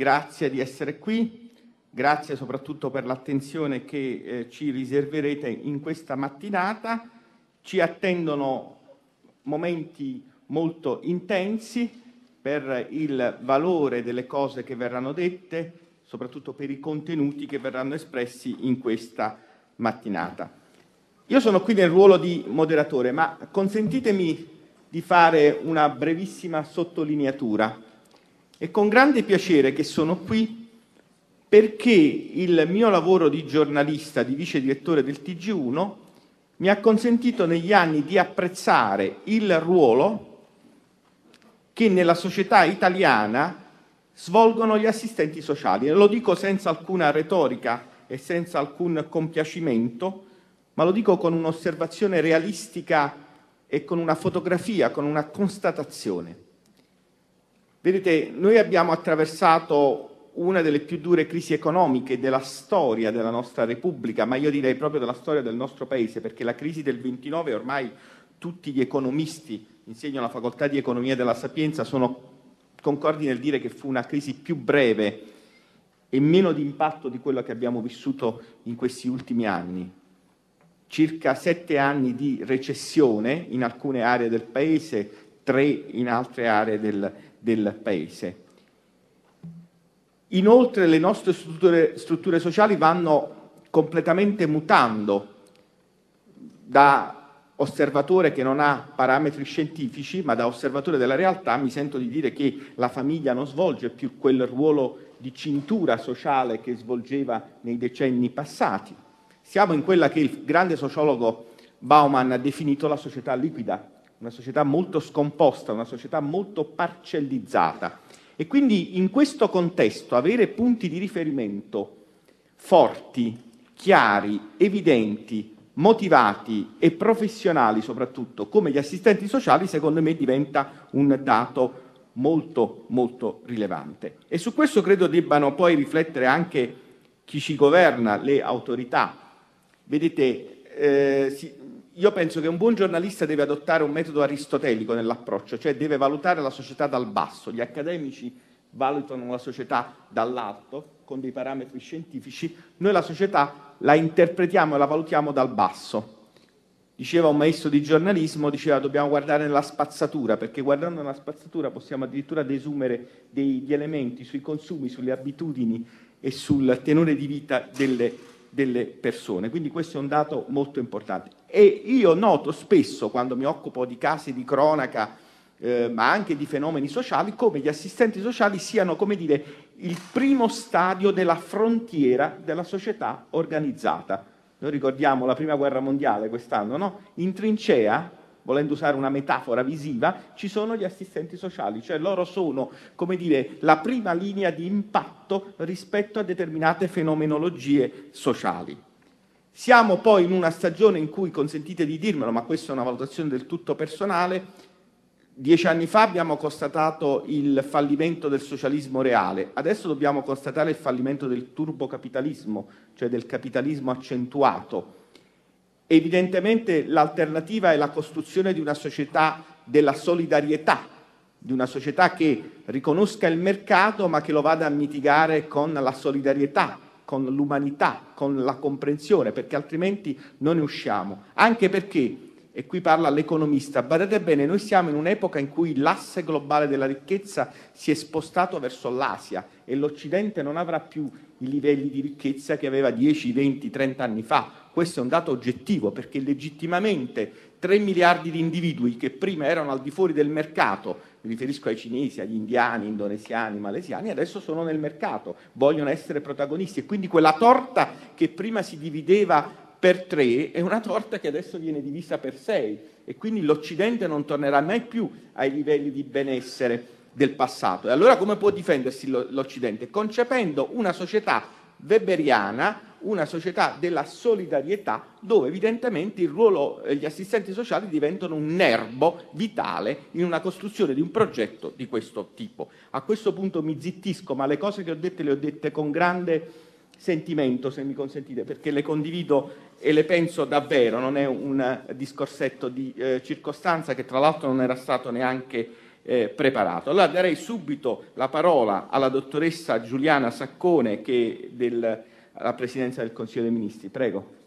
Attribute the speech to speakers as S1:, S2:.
S1: grazie di essere qui, grazie soprattutto per l'attenzione che eh, ci riserverete in questa mattinata. Ci attendono momenti molto intensi per il valore delle cose che verranno dette, soprattutto per i contenuti che verranno espressi in questa mattinata. Io sono qui nel ruolo di moderatore, ma consentitemi di fare una brevissima sottolineatura. È con grande piacere che sono qui perché il mio lavoro di giornalista, di vice direttore del TG1, mi ha consentito negli anni di apprezzare il ruolo che nella società italiana svolgono gli assistenti sociali. Lo dico senza alcuna retorica e senza alcun compiacimento, ma lo dico con un'osservazione realistica e con una fotografia, con una constatazione. Vedete, noi abbiamo attraversato una delle più dure crisi economiche della storia della nostra Repubblica, ma io direi proprio della storia del nostro Paese, perché la crisi del 29 ormai tutti gli economisti, insegno alla facoltà di economia della Sapienza, sono concordi nel dire che fu una crisi più breve e meno di impatto di quello che abbiamo vissuto in questi ultimi anni. Circa sette anni di recessione in alcune aree del Paese, tre in altre aree del, del Paese. Inoltre le nostre strutture, strutture sociali vanno completamente mutando da osservatore che non ha parametri scientifici, ma da osservatore della realtà mi sento di dire che la famiglia non svolge più quel ruolo di cintura sociale che svolgeva nei decenni passati. Siamo in quella che il grande sociologo Bauman ha definito la società liquida, una società molto scomposta, una società molto parcellizzata. E quindi in questo contesto avere punti di riferimento forti, chiari, evidenti, motivati e professionali soprattutto, come gli assistenti sociali, secondo me diventa un dato molto, molto rilevante. E su questo credo debbano poi riflettere anche chi ci governa, le autorità. Vedete, eh, si, io penso che un buon giornalista deve adottare un metodo aristotelico nell'approccio, cioè deve valutare la società dal basso. Gli accademici valutano la società dall'alto, con dei parametri scientifici, noi la società la interpretiamo e la valutiamo dal basso. Diceva un maestro di giornalismo, diceva dobbiamo guardare nella spazzatura, perché guardando nella spazzatura possiamo addirittura desumere degli elementi sui consumi, sulle abitudini e sul tenore di vita delle, delle persone. Quindi questo è un dato molto importante. E io noto spesso, quando mi occupo di casi di cronaca, eh, ma anche di fenomeni sociali, come gli assistenti sociali siano, come dire, il primo stadio della frontiera della società organizzata. Noi ricordiamo la prima guerra mondiale quest'anno, no? In trincea, volendo usare una metafora visiva, ci sono gli assistenti sociali, cioè loro sono, come dire, la prima linea di impatto rispetto a determinate fenomenologie sociali. Siamo poi in una stagione in cui, consentite di dirmelo, ma questa è una valutazione del tutto personale, Dieci anni fa abbiamo constatato il fallimento del socialismo reale, adesso dobbiamo constatare il fallimento del turbocapitalismo, cioè del capitalismo accentuato. Evidentemente l'alternativa è la costruzione di una società della solidarietà, di una società che riconosca il mercato ma che lo vada a mitigare con la solidarietà, con l'umanità, con la comprensione, perché altrimenti non ne usciamo. Anche perché e qui parla l'economista, badate bene, noi siamo in un'epoca in cui l'asse globale della ricchezza si è spostato verso l'Asia e l'Occidente non avrà più i livelli di ricchezza che aveva 10, 20, 30 anni fa. Questo è un dato oggettivo perché legittimamente 3 miliardi di individui che prima erano al di fuori del mercato, mi riferisco ai cinesi, agli indiani, indonesiani, malesiani, adesso sono nel mercato, vogliono essere protagonisti e quindi quella torta che prima si divideva per tre è una torta che adesso viene divisa per sei e quindi l'Occidente non tornerà mai più ai livelli di benessere del passato. E allora come può difendersi l'Occidente? Concependo una società weberiana, una società della solidarietà, dove evidentemente il ruolo, gli assistenti sociali diventano un nervo vitale in una costruzione di un progetto di questo tipo. A questo punto mi zittisco, ma le cose che ho dette le ho dette con grande sentimento, se mi consentite, perché le condivido e le penso davvero, non è un discorsetto di eh, circostanza che tra l'altro non era stato neanche eh, preparato. Allora darei subito la parola alla dottoressa Giuliana Saccone che è della Presidenza del Consiglio dei Ministri. Prego.